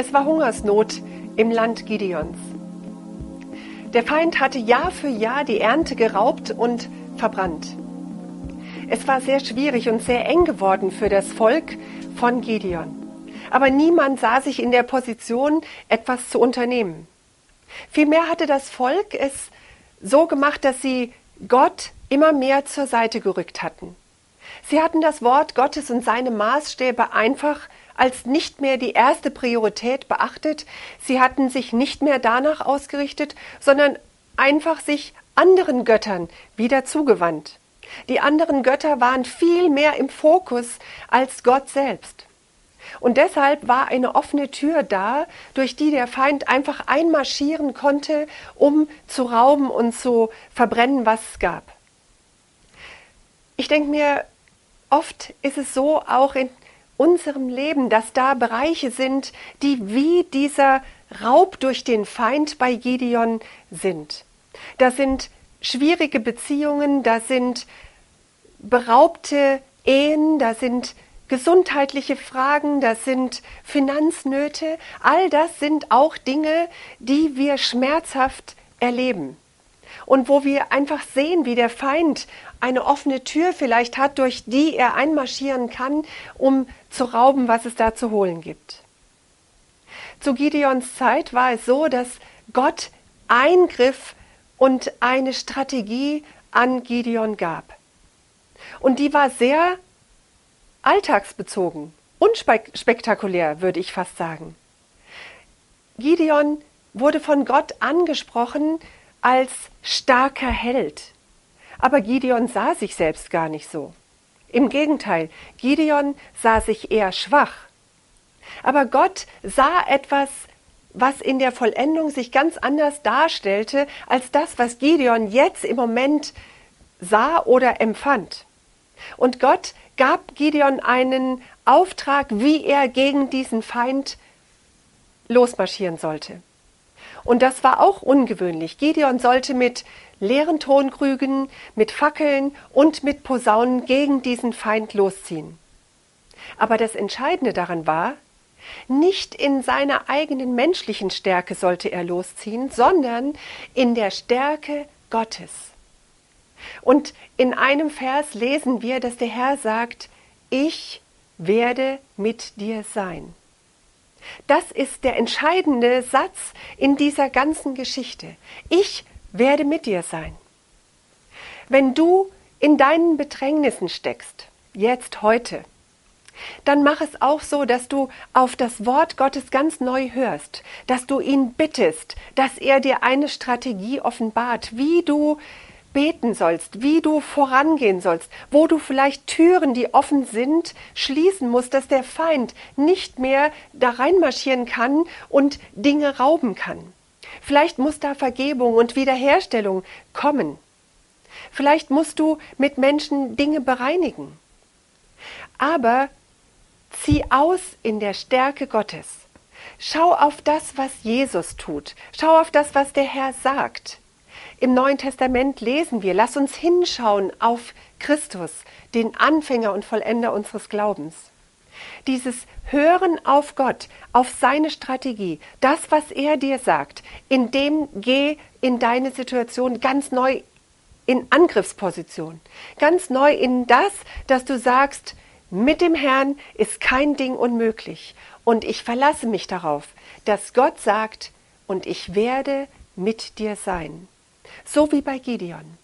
Es war Hungersnot im Land Gideons. Der Feind hatte Jahr für Jahr die Ernte geraubt und verbrannt. Es war sehr schwierig und sehr eng geworden für das Volk von Gideon. Aber niemand sah sich in der Position, etwas zu unternehmen. Vielmehr hatte das Volk es so gemacht, dass sie Gott immer mehr zur Seite gerückt hatten. Sie hatten das Wort Gottes und seine Maßstäbe einfach als nicht mehr die erste Priorität beachtet. Sie hatten sich nicht mehr danach ausgerichtet, sondern einfach sich anderen Göttern wieder zugewandt. Die anderen Götter waren viel mehr im Fokus als Gott selbst. Und deshalb war eine offene Tür da, durch die der Feind einfach einmarschieren konnte, um zu rauben und zu verbrennen, was es gab. Ich denke mir, oft ist es so auch in unserem Leben, dass da Bereiche sind, die wie dieser Raub durch den Feind bei Gideon sind. Da sind schwierige Beziehungen, da sind beraubte Ehen, da sind gesundheitliche Fragen, das sind Finanznöte, all das sind auch Dinge, die wir schmerzhaft erleben. Und wo wir einfach sehen, wie der Feind eine offene Tür vielleicht hat, durch die er einmarschieren kann, um zu rauben, was es da zu holen gibt. Zu Gideons Zeit war es so, dass Gott eingriff und eine Strategie an Gideon gab. Und die war sehr alltagsbezogen, unspektakulär, würde ich fast sagen. Gideon wurde von Gott angesprochen als starker Held. Aber Gideon sah sich selbst gar nicht so. Im Gegenteil, Gideon sah sich eher schwach. Aber Gott sah etwas, was in der Vollendung sich ganz anders darstellte als das, was Gideon jetzt im Moment sah oder empfand. Und Gott gab Gideon einen Auftrag, wie er gegen diesen Feind losmarschieren sollte. Und das war auch ungewöhnlich. Gideon sollte mit leeren Tonkrügen, mit Fackeln und mit Posaunen gegen diesen Feind losziehen. Aber das Entscheidende daran war, nicht in seiner eigenen menschlichen Stärke sollte er losziehen, sondern in der Stärke Gottes. Und in einem Vers lesen wir, dass der Herr sagt, ich werde mit dir sein. Das ist der entscheidende Satz in dieser ganzen Geschichte. Ich werde mit dir sein. Wenn du in deinen Bedrängnissen steckst, jetzt heute, dann mach es auch so, dass du auf das Wort Gottes ganz neu hörst, dass du ihn bittest, dass er dir eine Strategie offenbart, wie du beten sollst, wie du vorangehen sollst, wo du vielleicht Türen, die offen sind, schließen musst, dass der Feind nicht mehr da reinmarschieren kann und Dinge rauben kann. Vielleicht muss da Vergebung und Wiederherstellung kommen. Vielleicht musst du mit Menschen Dinge bereinigen. Aber zieh aus in der Stärke Gottes. Schau auf das, was Jesus tut. Schau auf das, was der Herr sagt. Im Neuen Testament lesen wir, lass uns hinschauen auf Christus, den Anfänger und Vollender unseres Glaubens. Dieses Hören auf Gott, auf seine Strategie, das, was er dir sagt, in dem geh in deine Situation ganz neu in Angriffsposition, ganz neu in das, dass du sagst, mit dem Herrn ist kein Ding unmöglich und ich verlasse mich darauf, dass Gott sagt, und ich werde mit dir sein. So wie bei Gideon.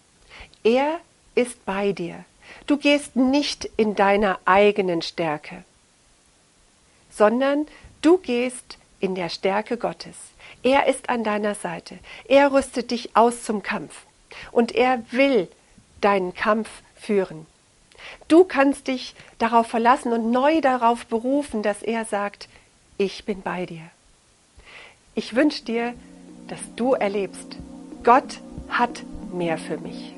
Er ist bei dir. Du gehst nicht in deiner eigenen Stärke, sondern du gehst in der Stärke Gottes. Er ist an deiner Seite. Er rüstet dich aus zum Kampf. Und er will deinen Kampf führen. Du kannst dich darauf verlassen und neu darauf berufen, dass er sagt, ich bin bei dir. Ich wünsche dir, dass du erlebst, Gott hat mehr für mich.